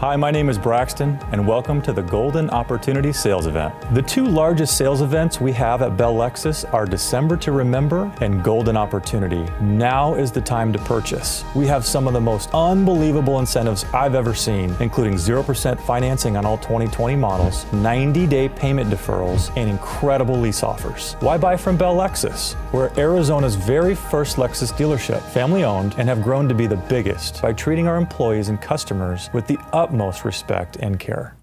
Hi, my name is Braxton, and welcome to the Golden Opportunity Sales Event. The two largest sales events we have at Bell Lexus are December to Remember and Golden Opportunity. Now is the time to purchase. We have some of the most unbelievable incentives I've ever seen, including 0% financing on all 2020 models, 90 day payment deferrals, and incredible lease offers. Why buy from Bell Lexus? We're Arizona's very first Lexus dealership, family owned, and have grown to be the biggest by treating our employees and customers with the utmost respect and care.